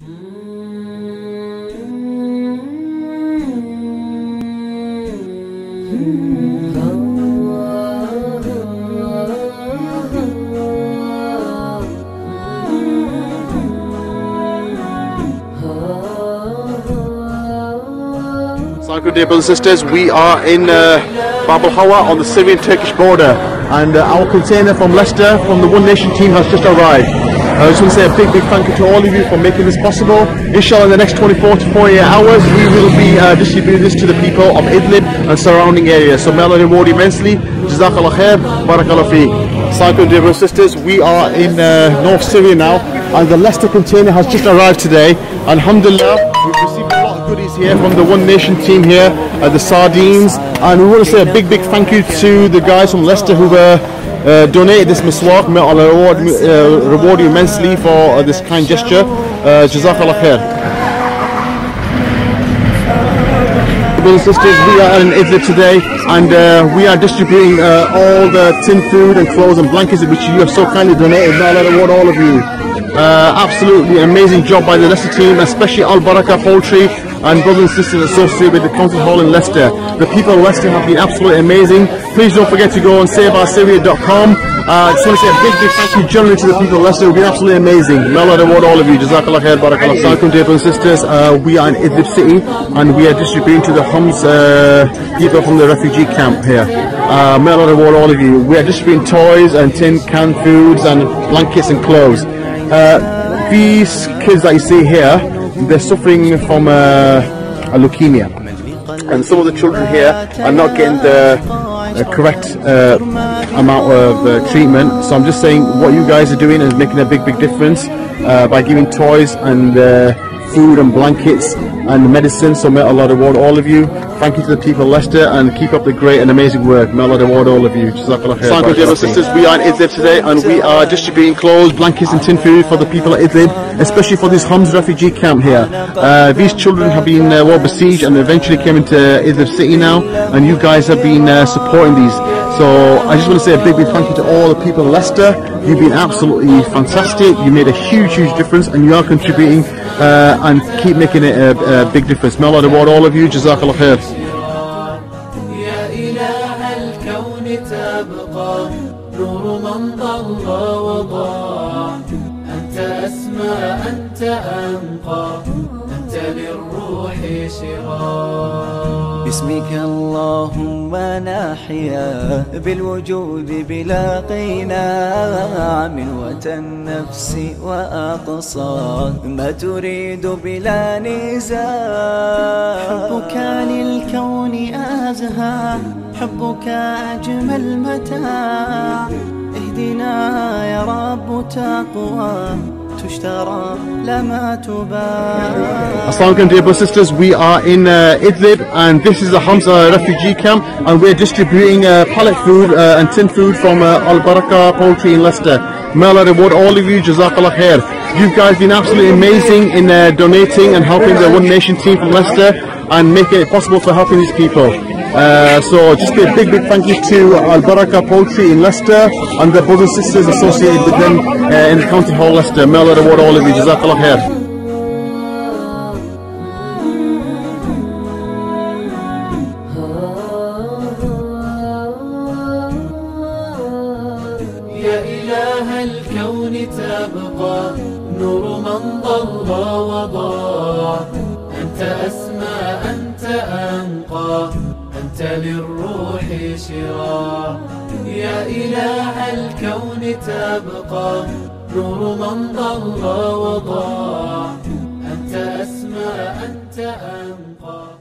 Good day brothers and sisters, we are in uh, Bab Hawa on the Syrian-Turkish border and uh, our container from Leicester from the One Nation team has just arrived. I just want to say a big big thank you to all of you for making this possible. Inshallah in the next 24 to 48 hours we will be uh, distributing this to the people of Idlib and surrounding areas. So may Allah reward immensely. Jazakallah khair, barakallah fi. Assalamu dear brothers sisters, we are in uh, North Syria now and the Leicester container has just arrived today. Alhamdulillah, we've received a lot of goodies here from the One Nation team here, uh, the sardines, and we want to say a big, big thank you to the guys from Leicester who uh, uh, donated this miswak. May Allah reward, uh, reward you immensely for uh, this kind gesture. Uh, Jazakallah khair. Brothers and sisters, we are in Idlib today and uh, we are distributing uh, all the tin food and clothes and blankets which you have so kindly donated. May Allah reward all of you. Uh, absolutely amazing job by the Leicester team, especially Al Baraka Poultry and brothers and sisters associated with the Council Hall in Leicester. The people of Leicester have been absolutely amazing. Please don't forget to go on saveoursyria.com. Uh, just want to say a big, big thank you generally to the people of Leicester. You've been absolutely amazing. May Allah reward all of you. Jazakallah khair, barakallah. Assalamualaikum dear brothers and sisters. Uh, we are in Idlib city and we are distributing to the Homs uh, people from the refugee camp here. Uh, may Allah reward all of you. We are distributing toys and tin canned foods and blankets and clothes. Uh, these kids that you see here, they're suffering from uh, a leukemia. And some of the children here are not getting the uh, correct uh, amount of uh, treatment. So I'm just saying what you guys are doing is making a big, big difference uh, by giving toys and uh, food and blankets and medicine. So may Allah reward all of you. Thank you to the people of Leicester and keep up the great and amazing work. May Allah reward all of you. Jazakallah khair. Assalamu alaikum, sisters. We are in Idlib today and we are distributing clothes, blankets and tin food for the people of Idlib, especially for this Homs refugee camp here. Uh, these children have been uh, well besieged and eventually came into Idlib city now and you guys have been uh, supporting these. So I just want to say a big, big thank you to all the people of Leicester. You've been absolutely fantastic. You made a huge, huge difference and you are contributing uh, and keep making it a, a big difference. May Allah reward all of you. Jazakallah khair. يا إله الكون تبقى نور من ضل وضاع أنت أسمى أنت أنقى أنت للروح شراع باسمك اللهم نحيا بالوجود بلا قناع من النفس وأقصى ما تريد بلا نزاع. حبك للكون أزهى حبك أجمل متاع. اهدنا يا رب تقوى تشترى لما تباع Assalamu alaikum dear brothers and sisters, we are in uh, Idlib and this is the Hamza refugee camp and we're distributing uh, pallet food uh, and tin food from uh, Al Baraka Poultry in Leicester. May Allah reward all of you, Jazakallah khair. You guys been absolutely amazing in uh, donating and helping the One Nation team from Leicester and making it possible for helping these people. Uh, so just a big, big thank you to Al Baraka Poultry in Leicester and the brothers and sisters associated with them uh, in the County Hall Leicester. May Allah reward all of you, Jazakallah khair. يا إله الكون تبقى نور من ضل وضاع أنت أسمى أنت أنقى أنت للروح شراع يا إله الكون تبقى. نور من ضل وضاع. أنت أسمى أنت أنقى.